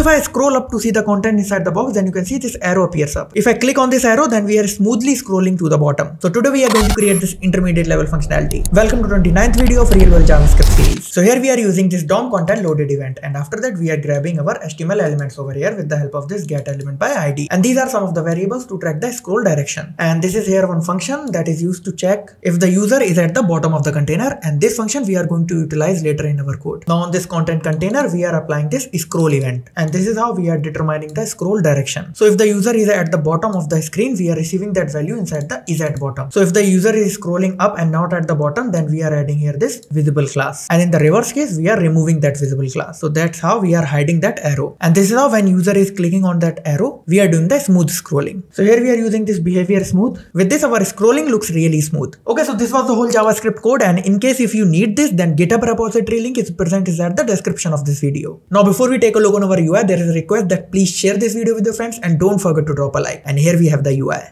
if I scroll up to see the content inside the box, then you can see this arrow appears up. If I click on this arrow, then we are smoothly scrolling to the bottom. So today we are going to create this intermediate level functionality. Welcome to 29th video of Real World JavaScript series. So here we are using this DOM content loaded event and after that we are grabbing our HTML elements over here with the help of this get element by ID. And these are some of the variables to track the scroll direction. And this is here one function that is used to check if the user is at the bottom of the container and this function we are going to utilize later in our code. Now on this content container we are applying this scroll event and this is how we are determining the scroll direction. So if the user is at the bottom of the screen we are receiving that value inside the is at bottom. So if the user is scrolling up and not at the bottom then we are adding here this visible class and in the reverse case we are removing that visible class. So that's how we are hiding that arrow and this is how when user is clicking on that arrow we are doing the smooth scrolling. So here we are using this behavior smooth. With this our scrolling looks really smooth. Okay so this was the whole JavaScript code and in case if you need this then GitHub repository link is present is at the description of this video. Now before we take a look on our UI there is a request that please share this video with your friends and don't forget to drop a like and here we have the UI.